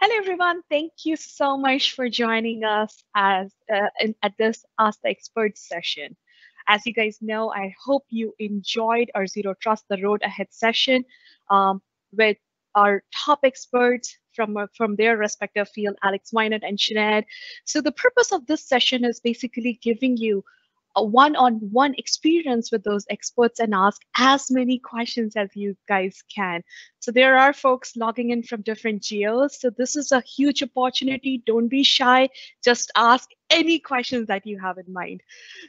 Hello, everyone. Thank you so much for joining us as uh, in, at this Ask the Experts session. As you guys know, I hope you enjoyed our Zero Trust the Road Ahead session um, with our top experts from, uh, from their respective field, Alex Weinert and Sinead. So the purpose of this session is basically giving you a one-on-one experience with those experts and ask as many questions as you guys can. So there are folks logging in from different geos. So this is a huge opportunity. Don't be shy. Just ask any questions that you have in mind.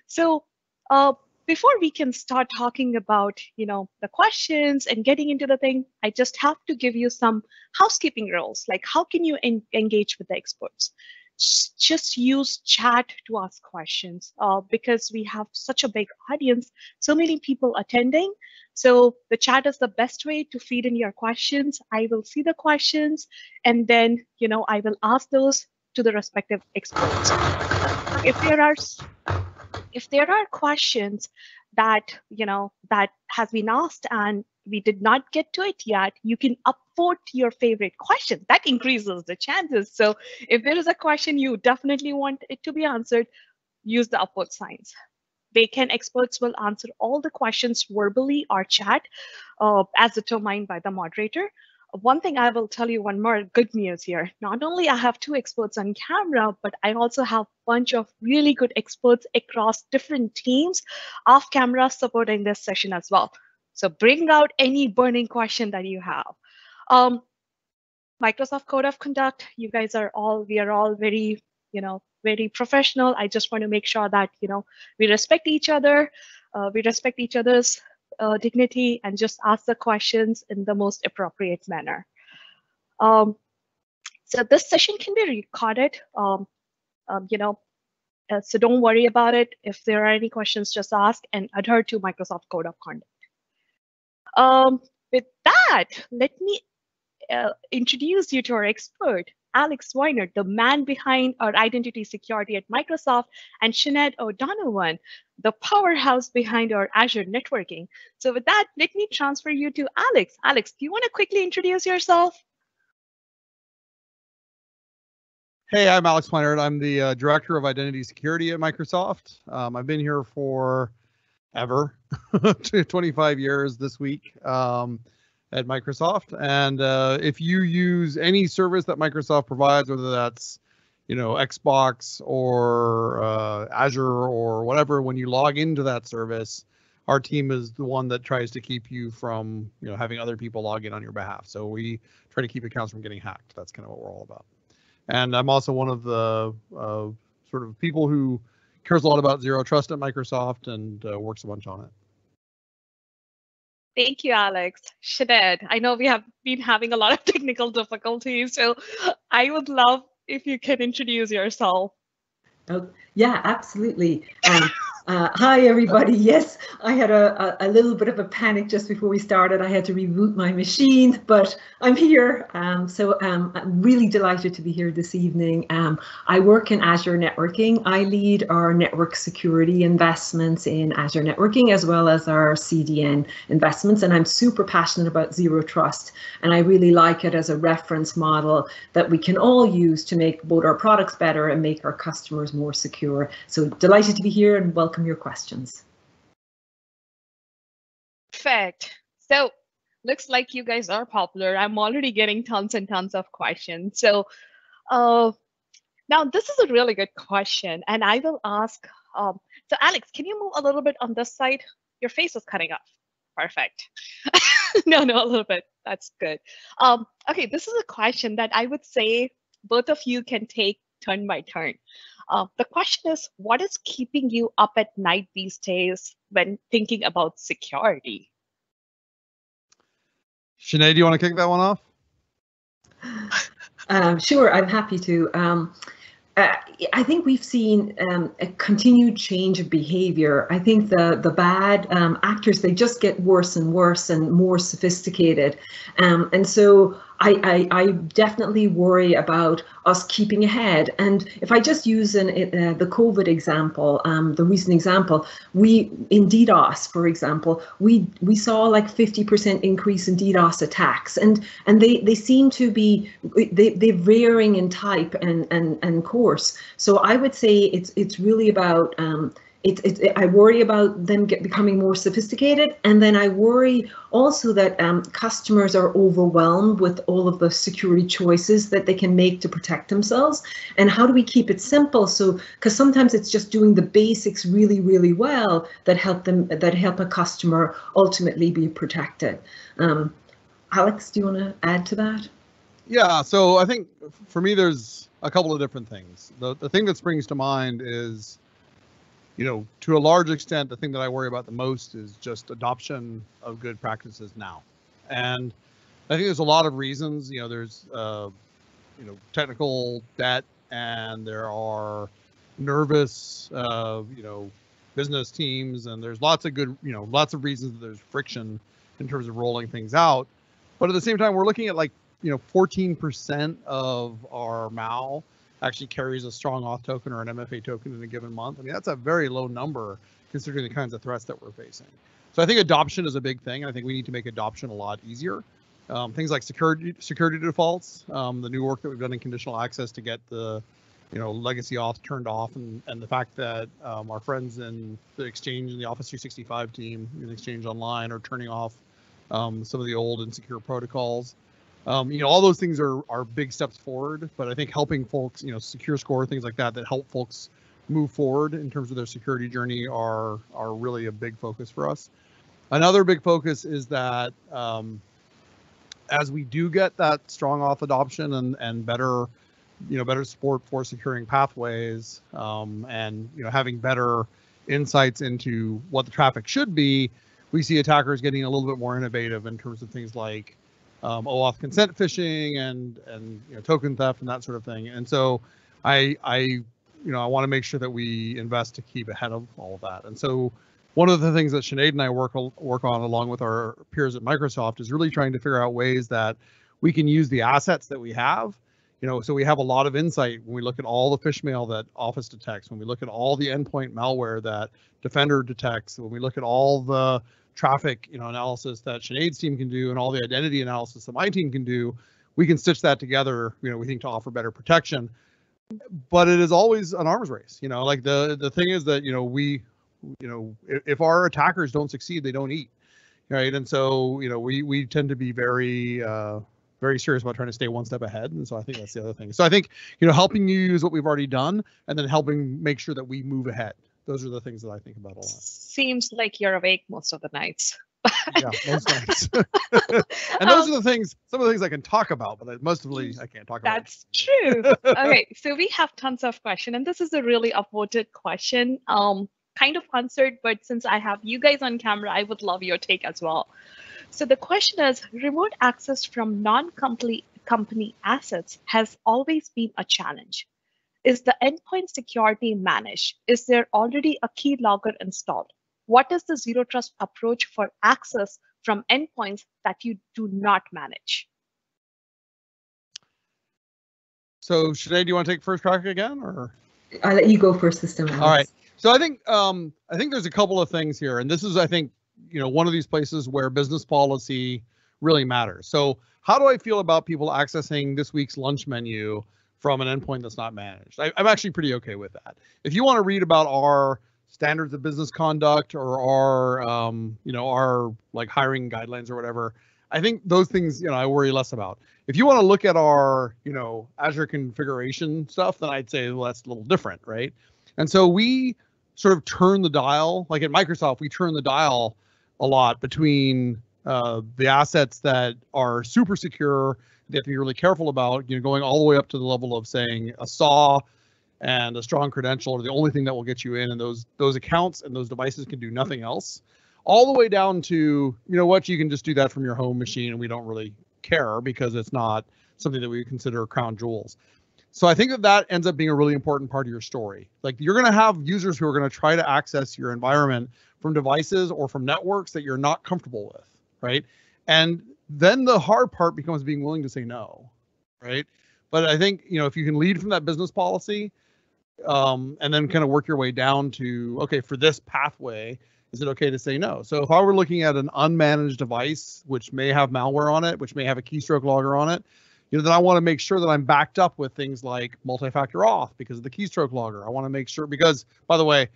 So uh, before we can start talking about, you know, the questions and getting into the thing, I just have to give you some housekeeping rules, like how can you en engage with the experts? Just use chat to ask questions uh, because we have such a big audience, so many people attending. So the chat is the best way to feed in your questions. I will see the questions and then, you know, I will ask those to the respective experts. If there are if there are questions that, you know, that has been asked and we did not get to it yet, you can upvote your favorite question. That increases the chances. So if there is a question you definitely want it to be answered, use the upvote signs. They can experts will answer all the questions verbally or chat uh, as determined by the moderator. One thing I will tell you one more good news here. Not only I have two experts on camera, but I also have a bunch of really good experts across different teams off camera supporting this session as well. So bring out any burning question that you have. Um, Microsoft Code of Conduct, you guys are all, we are all very, you know, very professional. I just want to make sure that, you know, we respect each other, uh, we respect each other's uh, dignity and just ask the questions in the most appropriate manner. Um, so this session can be recorded, um, um, you know, uh, so don't worry about it. If there are any questions, just ask and adhere to Microsoft Code of Conduct. Um, with that, let me uh, introduce you to our expert, Alex Weinert, the man behind our identity security at Microsoft, and Sinead O'Donovan, the powerhouse behind our Azure networking. So with that, let me transfer you to Alex. Alex, do you want to quickly introduce yourself? Hey, I'm Alex Weinert. I'm the uh, Director of Identity Security at Microsoft. Um, I've been here for ever 25 years this week um, at Microsoft. And uh, if you use any service that Microsoft provides, whether that's you know Xbox or uh, Azure or whatever, when you log into that service, our team is the one that tries to keep you from you know having other people log in on your behalf. So we try to keep accounts from getting hacked. That's kind of what we're all about. And I'm also one of the uh, sort of people who cares a lot about zero trust at Microsoft and uh, works a bunch on it. Thank you, Alex. Sinead, I know we have been having a lot of technical difficulties, so I would love if you can introduce yourself. Oh, yeah, absolutely. Um, uh, hi, everybody. Yes, I had a, a, a, little bit of a panic just before we started. I had to reboot my machine, but I'm here. Um, so um, I'm really delighted to be here this evening. Um, I work in Azure Networking. I lead our network security investments in Azure Networking as well as our CDN investments. And I'm super passionate about Zero Trust. And I really like it as a reference model that we can all use to make both our products better and make our customers more secure. So delighted to be here and welcome welcome your questions. Perfect. So looks like you guys are popular. I'm already getting tons and tons of questions. So uh, now this is a really good question. And I will ask, um, so Alex, can you move a little bit on this side? Your face is cutting off. Perfect. no, no, a little bit. That's good. Um, okay, this is a question that I would say both of you can take turn by turn. Uh, the question is, what is keeping you up at night these days when thinking about security? Sinead, do you want to kick that one off? Um, sure, I'm happy to. Um, uh, I think we've seen um, a continued change of behavior. I think the the bad um, actors they just get worse and worse and more sophisticated, um, and so I, I, I, definitely worry about us keeping ahead. And if I just use an, uh, the COVID example, um, the recent example, we in DDoS, for example, we we saw like 50% increase in DDoS attacks, and and they they seem to be they they're varying in type and and and course. So I would say it's it's really about um, it, it, I worry about them get, becoming more sophisticated. And then I worry also that um, customers are overwhelmed with all of the security choices that they can make to protect themselves. And how do we keep it simple? So, because sometimes it's just doing the basics really, really well that help them, that help a customer ultimately be protected. Um, Alex, do you want to add to that? Yeah, so I think for me, there's a couple of different things. The, the thing that springs to mind is you know, to a large extent, the thing that I worry about the most is just adoption of good practices now. And I think there's a lot of reasons. You know, there's uh, you know technical debt, and there are nervous, uh, you know, business teams, and there's lots of good, you know, lots of reasons that there's friction in terms of rolling things out. But at the same time, we're looking at like you know 14% of our MAU actually carries a strong auth token or an MFA token in a given month. I mean, that's a very low number considering the kinds of threats that we're facing. So I think adoption is a big thing. And I think we need to make adoption a lot easier. Um, things like security security defaults, um, the new work that we've done in conditional access to get the you know legacy auth turned off, and and the fact that um, our friends in the Exchange and the Office 365 team in Exchange Online are turning off um, some of the old insecure protocols. Um, you know, all those things are are big steps forward, but I think helping folks, you know, secure score things like that that help folks move forward in terms of their security journey are are really a big focus for us. Another big focus is that um, as we do get that strong auth adoption and and better, you know, better support for securing pathways um, and you know having better insights into what the traffic should be, we see attackers getting a little bit more innovative in terms of things like um, OAuth consent phishing and and you know, token theft and that sort of thing. And so I I you know I want to make sure that we invest to keep ahead of all of that. And so one of the things that Sinead and I work work on along with our peers at Microsoft is really trying to figure out ways that we can use the assets that we have. You know, so we have a lot of insight when we look at all the phish mail that Office detects, when we look at all the endpoint malware that Defender detects, when we look at all the traffic, you know, analysis that Sinead's team can do and all the identity analysis that my team can do, we can stitch that together, you know, we think to offer better protection. But it is always an arms race, you know, like the the thing is that, you know, we, you know, if, if our attackers don't succeed, they don't eat. Right. And so, you know, we we tend to be very uh very serious about trying to stay one step ahead. And so I think that's the other thing. So I think, you know, helping you use what we've already done and then helping make sure that we move ahead those are the things that I think about a lot. Seems like you're awake most of the nights. yeah, most nights. and those um, are the things, some of the things I can talk about, but mostly I can't talk about. That's true. okay, so we have tons of questions, and this is a really upvoted question. Um, kind of answered, but since I have you guys on camera, I would love your take as well. So the question is, remote access from non-company company assets has always been a challenge. Is the endpoint security managed? Is there already a keylogger installed? What is the zero trust approach for access from endpoints that you do not manage? So Sinead, do you want to take first crack again or? I'll let you go first this time. All right. So I think um, I think there's a couple of things here, and this is I think you know one of these places where business policy really matters. So how do I feel about people accessing this week's lunch menu from an endpoint that's not managed. I, am actually pretty okay with that. If you want to read about our standards of business conduct or our, um, you know, our like hiring guidelines or whatever, I think those things, you know, I worry less about. If you want to look at our, you know, Azure configuration stuff, then I'd say well, that's a little different, right? And so we sort of turn the dial, like at Microsoft, we turn the dial a lot between uh, the assets that are super secure they have to be really careful about, you know, going all the way up to the level of saying a SAW and a strong credential are the only thing that will get you in, and those those accounts and those devices can do nothing else. All the way down to, you know what, you can just do that from your home machine, and we don't really care because it's not something that we consider crown jewels. So I think that that ends up being a really important part of your story. Like you're going to have users who are going to try to access your environment from devices or from networks that you're not comfortable with, right? And then the hard part becomes being willing to say no, right? But I think you know if you can lead from that business policy, um, and then kind of work your way down to okay for this pathway, is it okay to say no? So if I were looking at an unmanaged device which may have malware on it, which may have a keystroke logger on it, you know, then I want to make sure that I'm backed up with things like multi-factor auth because of the keystroke logger. I want to make sure because by the way,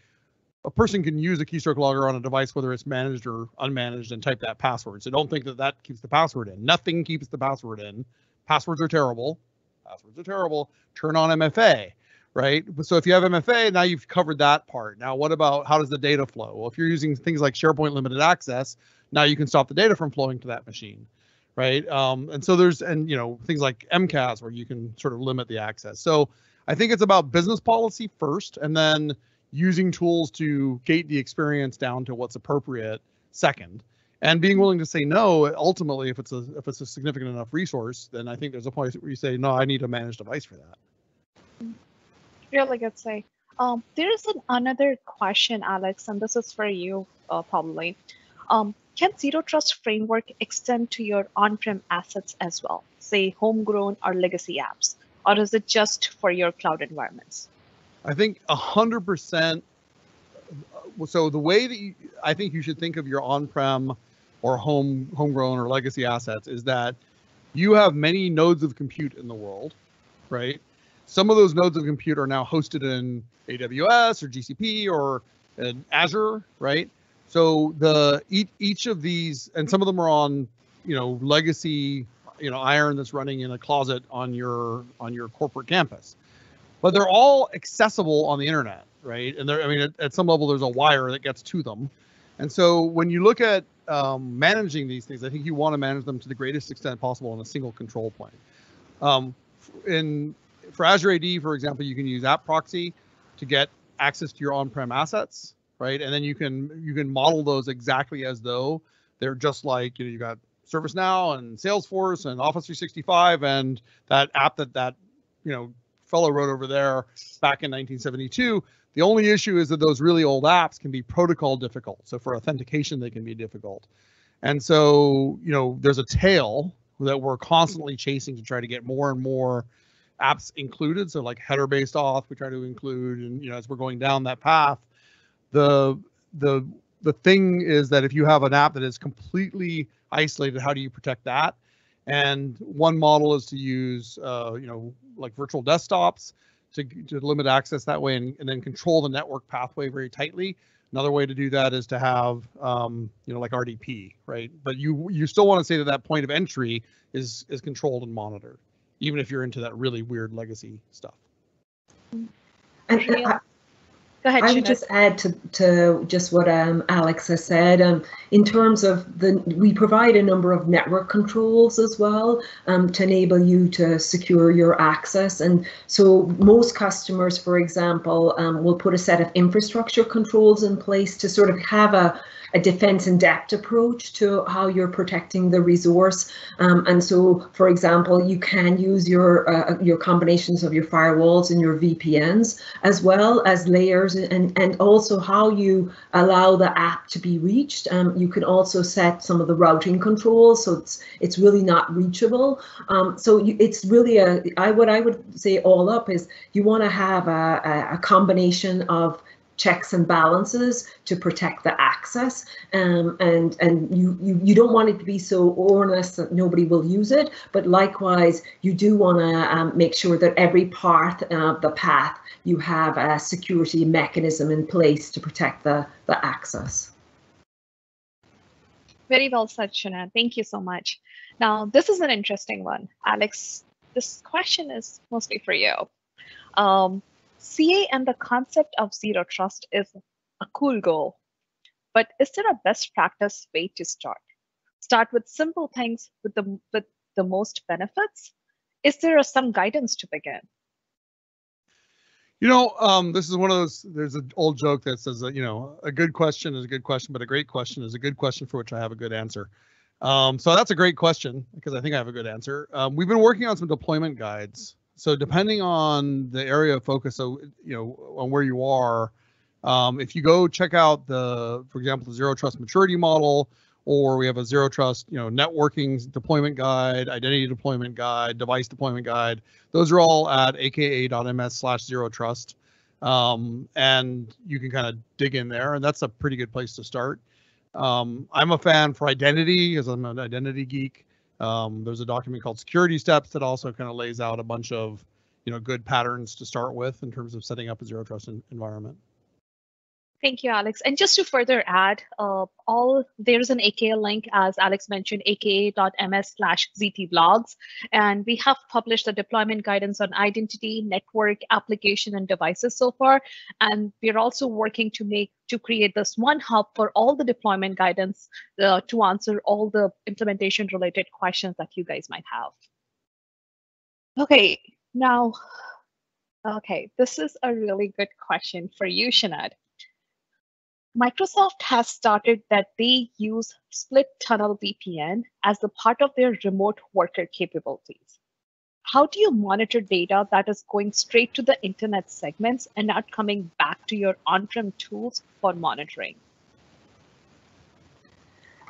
a person can use a keystroke logger on a device whether it's managed or unmanaged and type that password. So don't think that that keeps the password in. Nothing keeps the password in. Passwords are terrible. Passwords are terrible. Turn on MFA, right? So if you have MFA, now you've covered that part. Now what about how does the data flow? Well, if you're using things like SharePoint limited access, now you can stop the data from flowing to that machine, right? Um, and so there's and you know things like MCAS where you can sort of limit the access. So I think it's about business policy first, and then using tools to gate the experience down to what's appropriate second. And being willing to say no ultimately if it's a if it's a significant enough resource then i think there's a point where you say no i need a managed device for that. Really good say um, there is an, another question alex and this is for you uh, probably. Um, can zero trust framework extend to your on-prem assets as well say homegrown or legacy apps or is it just for your cloud environments I think hundred percent. So the way that you, I think you should think of your on-prem or home homegrown or legacy assets is that you have many nodes of compute in the world, right? Some of those nodes of compute are now hosted in AWS or GCP or in Azure, right? So the each of these, and some of them are on, you know, legacy, you know, iron that's running in a closet on your on your corporate campus but they're all accessible on the internet, right? And they're, I mean, at, at, some level, there's a wire that gets to them. And so when you look at um, managing these things, I think you want to manage them to the greatest extent possible on a single control plane. Um, in for Azure AD, for example, you can use App Proxy to get access to your on-prem assets, right? And then you can you can model those exactly as though they're just like you know you got ServiceNow and Salesforce and Office 365 and that app that that you know fellow wrote over there back in 1972. The only issue is that those really old apps can be protocol difficult. So for authentication, they can be difficult. And so, you know, there's a tail that we're constantly chasing to try to get more and more apps included. So like header-based auth, we try to include, and you know, as we're going down that path, the the the thing is that if you have an app that is completely isolated, how do you protect that? And one model is to use, uh, you know, like virtual desktops to, to limit access that way and, and then control the network pathway very tightly. Another way to do that is to have, um, you know, like RDP, right? But you you still want to say that that point of entry is is controlled and monitored, even if you're into that really weird legacy stuff. And, uh, Go ahead. I would just add to, to just what um, Alex has said. Um, in terms of the, we provide a number of network controls as well um, to enable you to secure your access. And so most customers, for example, um, will put a set of infrastructure controls in place to sort of have a a defense in depth approach to how you're protecting the resource. Um, and so, for example, you can use your uh, your combinations of your firewalls and your VPNs as well as layers and, and also how you allow the app to be reached. Um, you can also set some of the routing controls so it's it's really not reachable. Um, so you, it's really a I what I would say all up is you want to have a, a combination of checks and balances to protect the access. Um, and and you, you you don't want it to be so ornate that nobody will use it. But likewise you do want to um, make sure that every part of the path you have a security mechanism in place to protect the the access. Very well said Sinead. thank you so much. Now this is an interesting one. Alex this question is mostly for you. Um, CA and the concept of zero trust is a cool goal, but is there a best practice way to start? Start with simple things with the with the most benefits. Is there some guidance to begin? You know, um, this is one of those. There's an old joke that says that you know a good question is a good question, but a great question is a good question for which I have a good answer. Um, so that's a great question because I think I have a good answer. Um, we've been working on some deployment guides so depending on the area of focus, so you know on where you are, um, if you go check out the, for example, the zero trust maturity model, or we have a zero trust, you know, networking deployment guide, identity deployment guide, device deployment guide. Those are all at aka.ms slash zero trust. Um, and you can kind of dig in there, and that's a pretty good place to start. Um, I'm a fan for identity because I'm an identity geek. Um, there's a document called Security Steps that also kind of lays out a bunch of, you know, good patterns to start with in terms of setting up a zero trust environment. Thank you, Alex. And just to further add, uh, all there's an AKA link, as Alex mentioned, aka.ms slash. And we have published the deployment guidance on identity, network, application, and devices so far. And we're also working to make to create this one hub for all the deployment guidance uh, to answer all the implementation related questions that you guys might have. Okay, now, okay, this is a really good question for you, Sinead. Microsoft has started that they use split tunnel VPN as a part of their remote worker capabilities. How do you monitor data that is going straight to the internet segments and not coming back to your on-prem tools for monitoring?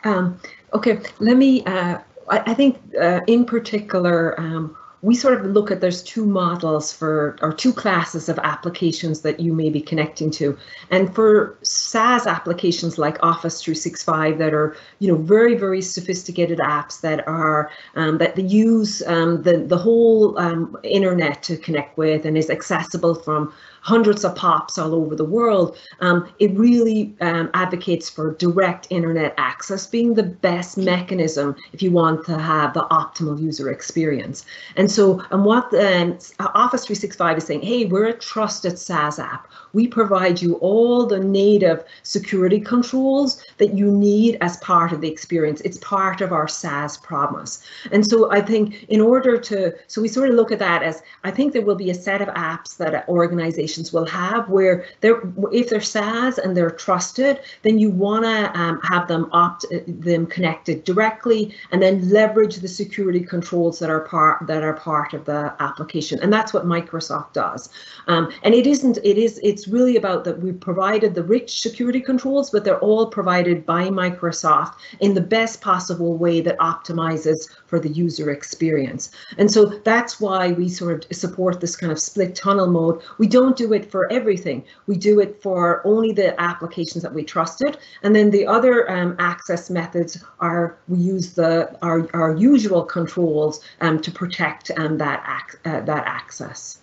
Um, okay, let me, uh, I, I, think uh, in particular, um, we sort of look at there's two models for or two classes of applications that you may be connecting to. And for SaaS applications like Office 365 that are you know very very sophisticated apps that are um, that use um, the the whole um, internet to connect with and is accessible from hundreds of POPs all over the world, um, it really um, advocates for direct internet access being the best mechanism if you want to have the optimal user experience. And so, and what um, Office 365 is saying, hey, we're a trusted SaaS app. We provide you all the native security controls that you need as part of the experience. It's part of our SaaS promise. And so I think in order to, so we sort of look at that as, I think there will be a set of apps that organizations organizations will have where they're if they're SaaS and they're trusted, then you want to um, have them opt them connected directly and then leverage the security controls that are part that are part of the application. And that's what Microsoft does. Um, and it isn't it is it's really about that we provided the rich security controls, but they're all provided by Microsoft in the best possible way that optimizes for the user experience. And so that's why we sort of support this kind of split tunnel mode. We don't do it for everything. We do it for only the applications that we trusted. And then the other um, access methods are we use the our, our usual controls um, to protect um, that, ac uh, that access.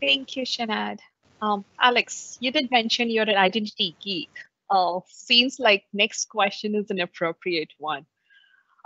Thank you, Sinead. Um, Alex, you did mention you're an identity geek. Uh, seems like next question is an appropriate one.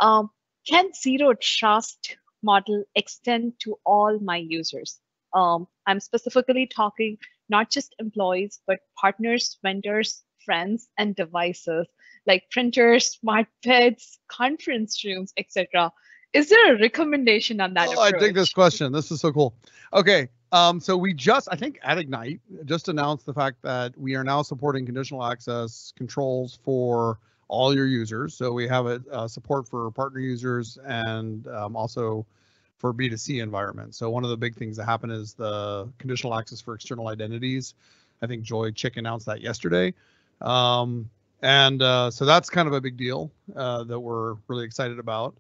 Um, can zero trust model extend to all my users? Um, I'm specifically talking not just employees, but partners, vendors, friends, and devices like printers, smart beds, conference rooms, etc. Is there a recommendation on that? Oh, I dig this question. This is so cool. Okay, um, so we just, I think at Ignite, just announced the fact that we are now supporting conditional access controls for all your users. So we have a, a support for partner users and um, also for B2C environments. So one of the big things that happened is the conditional access for external identities. I think Joy Chick announced that yesterday. Um, and uh, so that's kind of a big deal uh, that we're really excited about.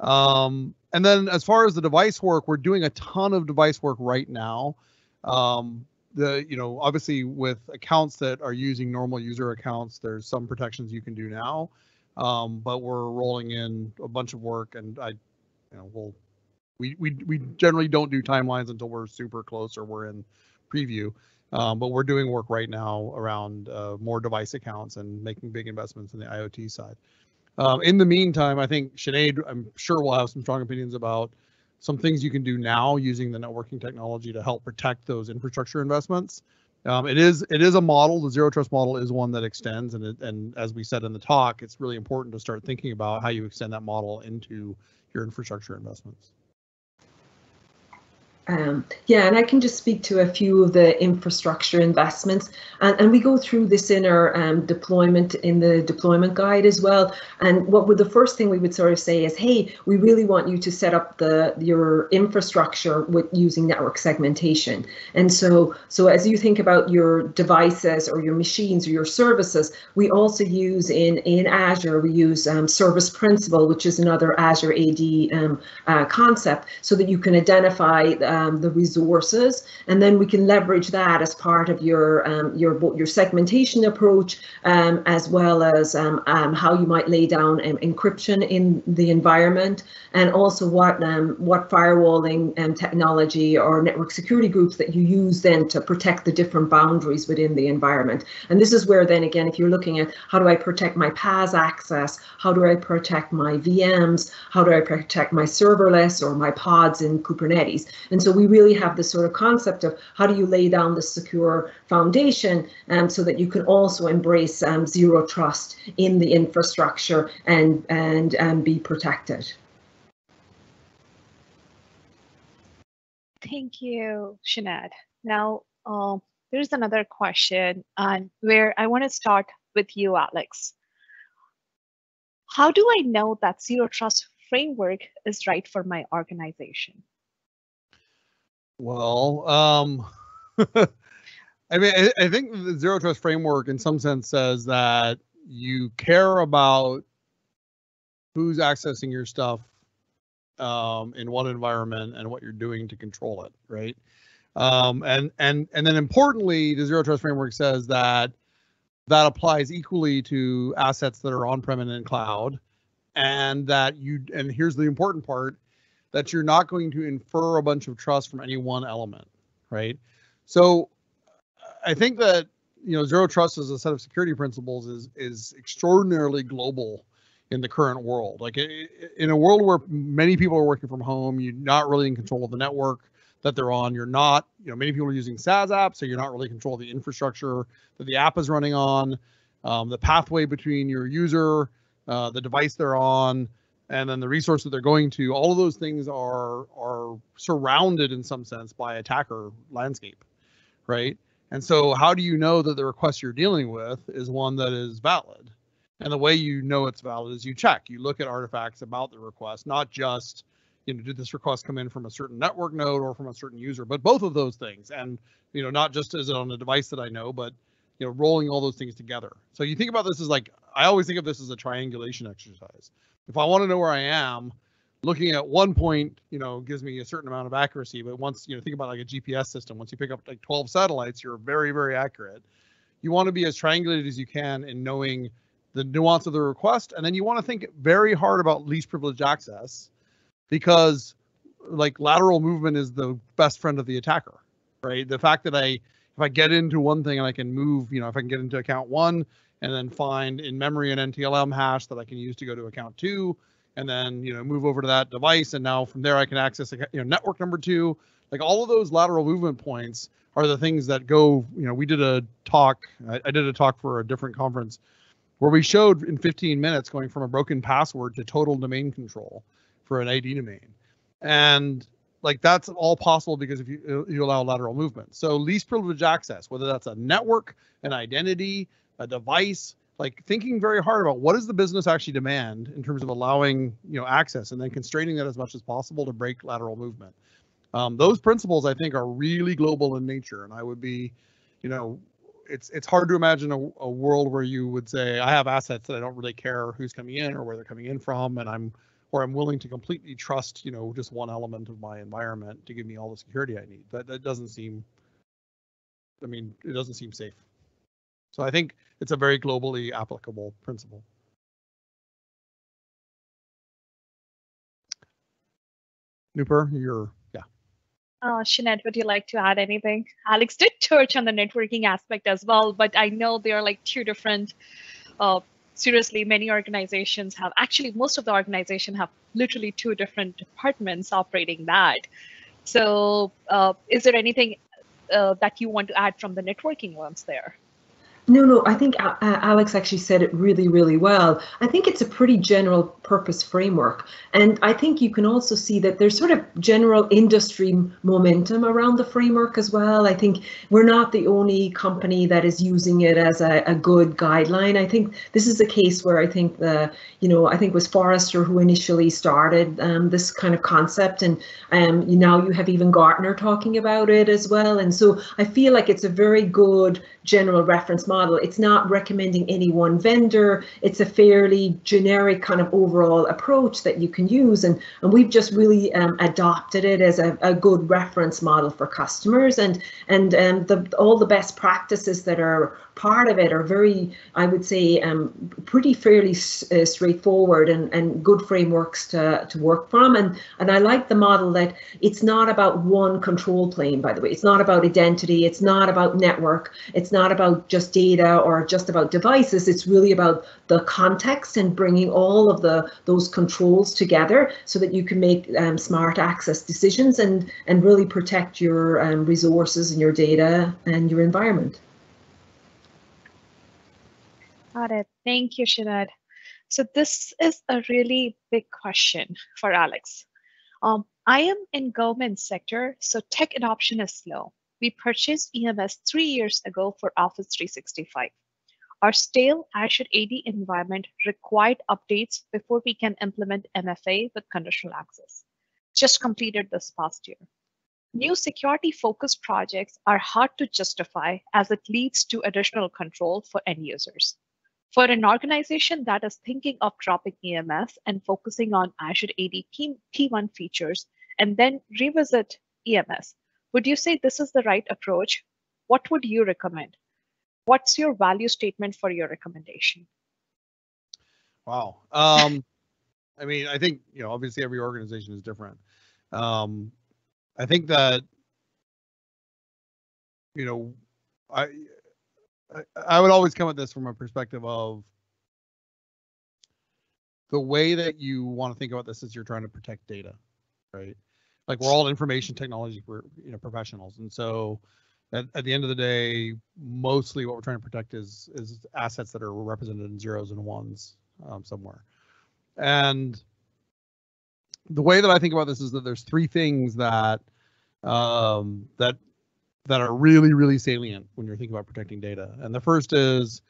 Um, and then as far as the device work, we're doing a ton of device work right now. Um, the you know obviously with accounts that are using normal user accounts, there's some protections you can do now, um, but we're rolling in a bunch of work, and I, you know, we'll we we we generally don't do timelines until we're super close or we're in preview. Um, but we're doing work right now around uh, more device accounts and making big investments in the IoT side. Um, in the meantime, I think Sinead, I'm sure will have some strong opinions about some things you can do now using the networking technology to help protect those infrastructure investments. Um, it is it is a model. The zero trust model is one that extends, and it, and as we said in the talk, it's really important to start thinking about how you extend that model into your infrastructure investments. Um, yeah, and I can just speak to a few of the infrastructure investments, and, and we go through this in our um, deployment in the deployment guide as well. And what would the first thing we would sort of say is, hey, we really want you to set up the your infrastructure with using network segmentation. And so, so as you think about your devices or your machines or your services, we also use in in Azure we use um, Service Principal, which is another Azure AD um, uh, concept, so that you can identify um, the resources, and then we can leverage that as part of your um, your your segmentation approach, um, as well as um, um, how you might lay down um, encryption in the environment, and also what what firewalling technology or network security groups that you use then to protect the different boundaries within the environment. And this is where then again, if you're looking at how do I protect my PaaS access, how do I protect my VMs, how do I protect my serverless or my pods in Kubernetes, and so we really have this sort of concept of how do you lay down the secure foundation um, so that you can also embrace um, zero trust in the infrastructure and, and um, be protected. Thank you, Sinead. Now, uh, there's another question on where I want to start with you, Alex. How do I know that zero trust framework is right for my organization? Well, um, I mean, I, I, think the zero trust framework, in some sense, says that you care about who's accessing your stuff um, in what environment and what you're doing to control it, right? Um, and and and then importantly, the zero trust framework says that that applies equally to assets that are on-prem and in cloud, and that you and here's the important part that you're not going to infer a bunch of trust from any one element, right? So I think that you know zero trust as a set of security principles is is extraordinarily global in the current world. Like in a world where many people are working from home, you're not really in control of the network that they're on. You're not, you know, many people are using SaaS apps, so you're not really control the infrastructure that the app is running on, um, the pathway between your user, uh, the device they're on, and then the resource that they're going to all of those things are are surrounded in some sense by attacker landscape right? And so how do you know that the request you're dealing with is one that is valid? And the way you know it's valid is you check you look at artifacts about the request not just you know did this request come in from a certain network node or from a certain user but both of those things. And you know not just is it on a device that i know but you know rolling all those things together so you think about this as like i always think of this as a triangulation exercise if I want to know where I am, looking at one point, you know, gives me a certain amount of accuracy. But once, you know, think about like a GPS system, once you pick up like 12 satellites, you're very, very accurate. You want to be as triangulated as you can in knowing the nuance of the request. And then you want to think very hard about least privileged access because like lateral movement is the best friend of the attacker, right? The fact that I, if I get into one thing and I can move, you know, if I can get into account one and then find in memory an NTLM hash that I can use to go to account two, and then you know move over to that device, and now from there I can access you know network number two. Like all of those lateral movement points are the things that go. You know, we did a talk. I, I did a talk for a different conference where we showed in 15 minutes going from a broken password to total domain control for an AD domain, and like that's all possible because if you you allow lateral movement. So least privilege access, whether that's a network, an identity, a device, like thinking very hard about what does the business actually demand in terms of allowing you know access and then constraining that as much as possible to break lateral movement. Um, those principles I think are really global in nature, and I would be, you know, it's it's hard to imagine a, a world where you would say I have assets that I don't really care who's coming in or where they're coming in from, and I'm or I'm willing to completely trust you know just one element of my environment to give me all the security I need. That that doesn't seem. I mean, it doesn't seem safe. So I think it's a very globally applicable principle. Nooper, you're, yeah. Uh, Sinead, would you like to add anything? Alex did touch on the networking aspect as well, but I know they are like two different, uh, seriously, many organizations have, actually most of the organization have literally two different departments operating that. So uh, is there anything uh, that you want to add from the networking ones there? No, no, I think uh, uh, Alex actually said it really, really well. I think it's a pretty general purpose framework. And I think you can also see that there's sort of general industry momentum around the framework as well. I think we're not the only company that is using it as a, a good guideline. I think this is a case where I think the, you know, I think was Forrester who initially started um, this kind of concept. And um, now you have even Gartner talking about it as well. And so I feel like it's a very good general reference model. It's not recommending any one vendor. It's a fairly generic kind of overall approach that you can use. And, and we've just really um, adopted it as a, a good reference model for customers. And, and um, the, all the best practices that are part of it are very, I would say, um, pretty fairly uh, straightforward and, and good frameworks to, to work from. And, and I like the model that it's not about one control plane, by the way. It's not about identity. It's not about network. It's not about just data or just about devices. It's really about the context and bringing all of the those controls together so that you can make um, smart access decisions and, and really protect your um, resources and your data and your environment. Got it. Thank you, Sinead. So this is a really big question for Alex. Um, I am in government sector, so tech adoption is slow. We purchased EMS three years ago for Office 365. Our stale Azure AD environment required updates before we can implement MFA with conditional access. Just completed this past year. New security focused projects are hard to justify as it leads to additional control for end users. For an organization that is thinking of dropping EMS and focusing on Azure AD P1 features and then revisit EMS, would you say this is the right approach? What would you recommend? What's your value statement for your recommendation? Wow. Um, I mean, I think, you know, obviously every organization is different. Um, I think that, you know, I I would always come at this from a perspective of the way that you want to think about this is you're trying to protect data, right? Like we're all information technology, you know, professionals, and so at, at the end of the day, mostly what we're trying to protect is is assets that are represented in zeros and ones um, somewhere. And the way that I think about this is that there's three things that um, that that are really, really salient when you're thinking about protecting data. And the first is,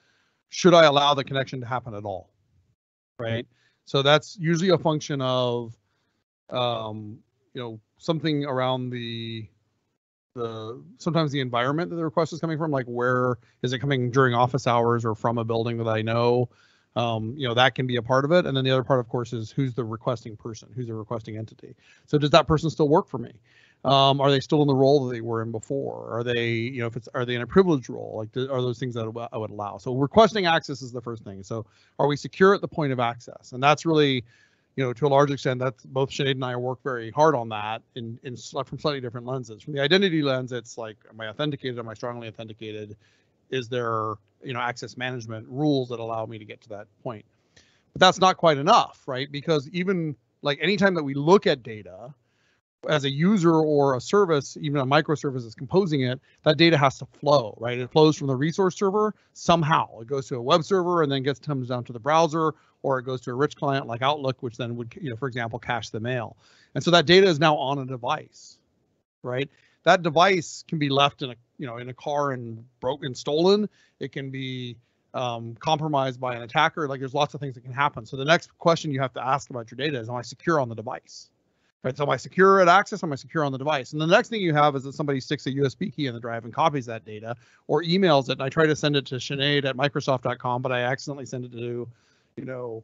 should I allow the connection to happen at all? Right. So that's usually a function of, um, you know, something around the the sometimes the environment that the request is coming from, like where is it coming during office hours or from a building that I know. Um, you know that can be a part of it, and then the other part, of course, is who's the requesting person, who's the requesting entity. So does that person still work for me? Um, are they still in the role that they were in before? Are they, you know, if it's are they in a privileged role? Like, are those things that I would allow? So requesting access is the first thing. So are we secure at the point of access? And that's really, you know, to a large extent, that's both Sinead and I work very hard on that in in from slightly different lenses. From the identity lens, it's like, am I authenticated? Am I strongly authenticated? Is there, you know, access management rules that allow me to get to that point? But that's not quite enough, right? Because even like anytime that we look at data, as a user or a service, even a microservice is composing it, that data has to flow, right? It flows from the resource server somehow. It goes to a web server and then gets comes down to the browser, or it goes to a rich client like Outlook, which then would, you know, for example, cache the mail. And so that data is now on a device, right? That device can be left in a, you know, in a car and broken, stolen. It can be um, compromised by an attacker. Like there's lots of things that can happen. So the next question you have to ask about your data is, am I secure on the device? Right, so am I secure at access? Am I secure on the device? And the next thing you have is that somebody sticks a USB key in the drive and copies that data or emails it. And I try to send it to Sinead at Microsoft.com, but I accidentally send it to, you know,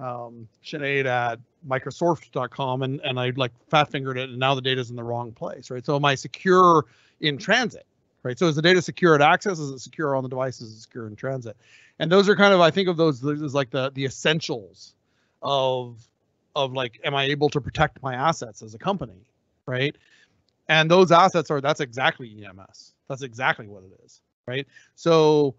um, Sinead at Microsoft.com and, and I like fat fingered it and now the data is in the wrong place, right? So am I secure in transit? Right. So is the data secure at access? Is it secure on the device? Is it secure in transit? And those are kind of, I think of those as like the the essentials of of like, am I able to protect my assets as a company, right? And those assets are that's exactly EMS. That's exactly what it is, right? So,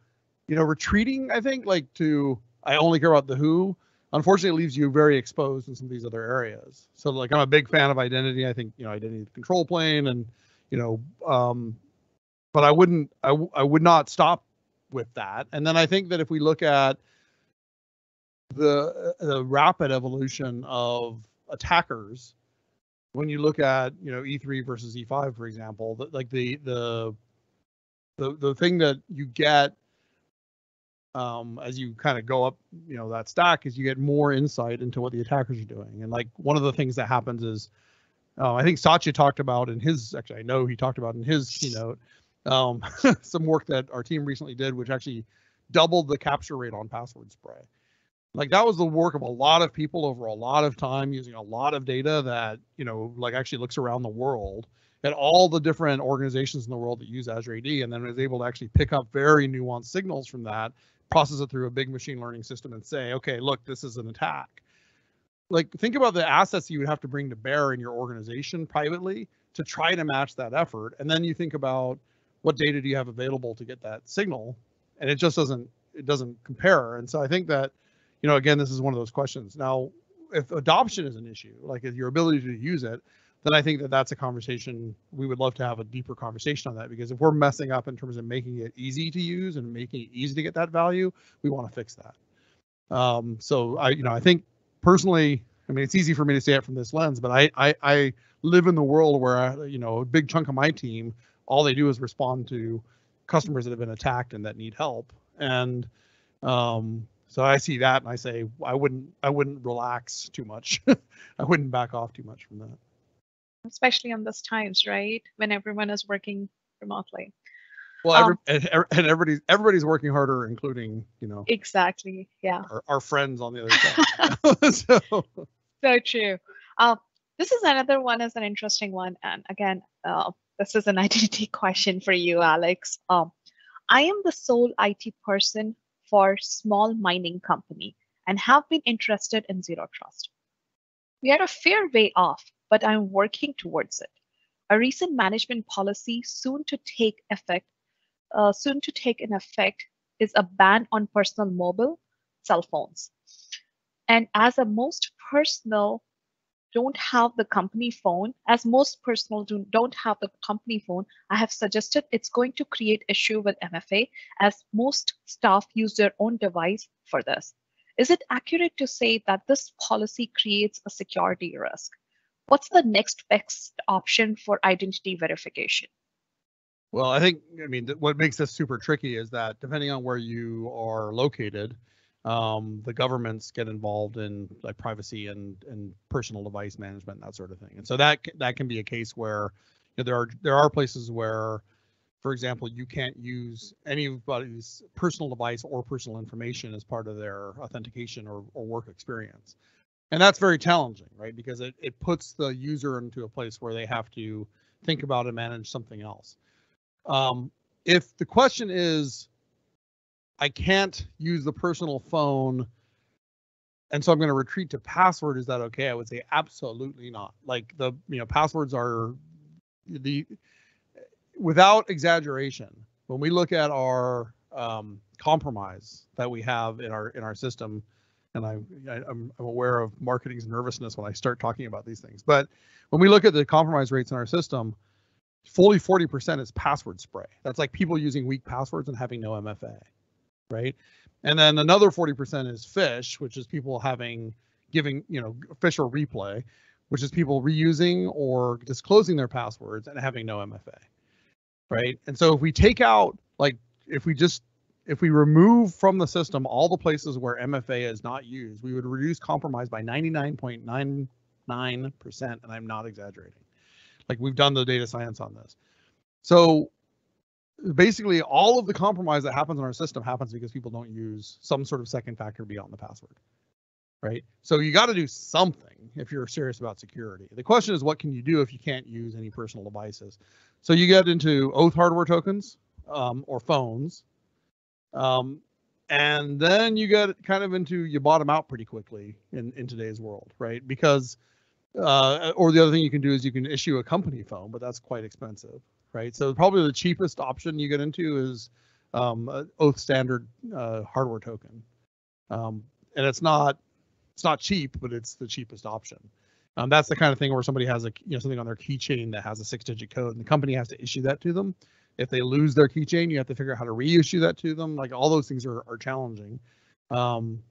you know, retreating, I think, like to I only care about the who. Unfortunately, leaves you very exposed in some of these other areas. So, like, I'm a big fan of identity. I think you know identity control plane, and you know, um, but I wouldn't, I, I would not stop with that. And then I think that if we look at the the rapid evolution of attackers, when you look at you know E3 versus E5, for example, like the the the the thing that you get um, as you kind of go up, you know, that stack is you get more insight into what the attackers are doing. And like one of the things that happens is, uh, I think Satya talked about in his, actually, I know he talked about in his keynote, um, some work that our team recently did, which actually doubled the capture rate on password spray. Like that was the work of a lot of people over a lot of time using a lot of data that, you know, like actually looks around the world at all the different organizations in the world that use Azure AD and then was able to actually pick up very nuanced signals from that process it through a big machine learning system and say, okay, look, this is an attack. Like think about the assets you would have to bring to bear in your organization privately to try to match that effort. And then you think about what data do you have available to get that signal? And it just doesn't it doesn't compare. And so I think that, you know, again, this is one of those questions. Now, if adoption is an issue, like your ability to use it, then I think that that's a conversation we would love to have a deeper conversation on that because if we're messing up in terms of making it easy to use and making it easy to get that value, we want to fix that. Um, so I, you know, I think personally, I mean, it's easy for me to say it from this lens, but I, I, I live in the world where, I, you know, a big chunk of my team, all they do is respond to customers that have been attacked and that need help. And um, so I see that and I say I wouldn't, I wouldn't relax too much. I wouldn't back off too much from that especially on this times, right? When everyone is working remotely. Well, every, um, and, and everybody's everybody's working harder, including you know. Exactly. Yeah. Our, our friends on the other side. so. so true. Um, this is another one is an interesting one, and again, uh, this is an identity question for you, Alex. Um, I am the sole IT person for small mining company and have been interested in zero trust. We are a fair way off but I'm working towards it. A recent management policy soon to take effect, uh, soon to take in effect, is a ban on personal mobile cell phones. And as a most personal don't have the company phone, as most personal do, don't have the company phone, I have suggested it's going to create issue with MFA as most staff use their own device for this. Is it accurate to say that this policy creates a security risk? what's the next best option for identity verification? Well, I think, I mean, what makes this super tricky is that depending on where you are located, um, the governments get involved in like privacy and and personal device management and that sort of thing. And so that that can be a case where you know, there are there are places where, for example, you can't use anybody's personal device or personal information as part of their authentication or, or work experience. And that's very challenging right? Because it, it puts the user into a place where they have to think about and manage something else. Um, if the question is i can't use the personal phone and so i'm going to retreat to password is that okay i would say absolutely not like the you know passwords are the without exaggeration when we look at our um, compromise that we have in our in our system and I, I am aware of marketing's nervousness when I start talking about these things. But when we look at the compromise rates in our system, fully 40% is password spray. That's like people using weak passwords and having no MFA, right? And then another 40% is phish, which is people having giving, you know, phish or replay, which is people reusing or disclosing their passwords and having no MFA, right? And so if we take out like if we just if we remove from the system all the places where MFA is not used, we would reduce compromise by 99.99%, and I'm not exaggerating. Like we've done the data science on this. So basically all of the compromise that happens in our system happens because people don't use some sort of second factor beyond the password. Right. So you got to do something if you're serious about security. The question is, what can you do if you can't use any personal devices? So you get into oath hardware tokens um, or phones um, and then you get kind of into you bottom out pretty quickly in in today's world, right? Because uh, or the other thing you can do is you can issue a company phone, but that's quite expensive, right? So probably the cheapest option you get into is um, Oath standard uh, hardware token, um, and it's not it's not cheap, but it's the cheapest option. Um, that's the kind of thing where somebody has a you know something on their keychain that has a six-digit code, and the company has to issue that to them. If they lose their keychain, you have to figure out how to reissue that to them. Like all those things are, are challenging. Um,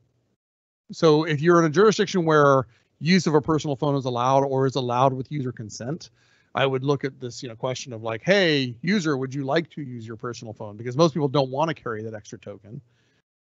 so if you're in a jurisdiction where use of a personal phone is allowed or is allowed with user consent, I would look at this, you know, question of like, hey, user, would you like to use your personal phone? Because most people don't want to carry that extra token,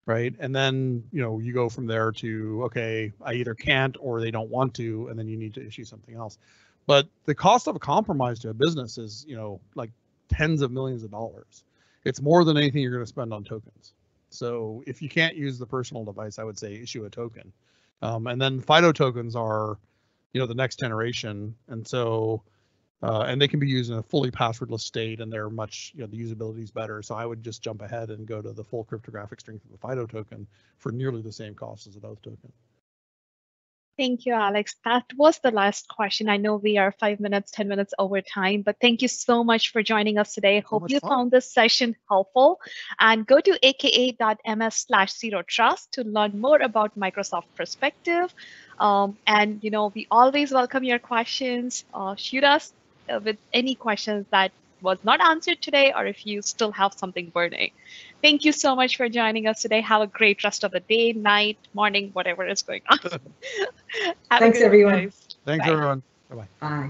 right? And then, you know, you go from there to, okay, I either can't or they don't want to, and then you need to issue something else. But the cost of a compromise to a business is, you know, like tens of millions of dollars. It's more than anything you're going to spend on tokens. So if you can't use the personal device, I would say issue a token. Um, and then FIDO tokens are, you know, the next generation. And so, uh, and they can be used in a fully passwordless state and they're much, you know, the usability is better. So I would just jump ahead and go to the full cryptographic strength of the FIDO token for nearly the same cost as an oath token. Thank you, Alex. That was the last question. I know we are five minutes, 10 minutes over time, but thank you so much for joining us today. So Hope you fun. found this session helpful. And go to aka.ms slash zero trust to learn more about Microsoft Perspective. Um, and, you know, we always welcome your questions. Uh, shoot us Uh, with any questions that was not answered today, or if you still have something burning. Thank you so much for joining us today. Have a great rest of the day, night, morning, whatever is going on. Have a Thanks, good one, everyone. guys. Thanks, Bye. everyone. Bye.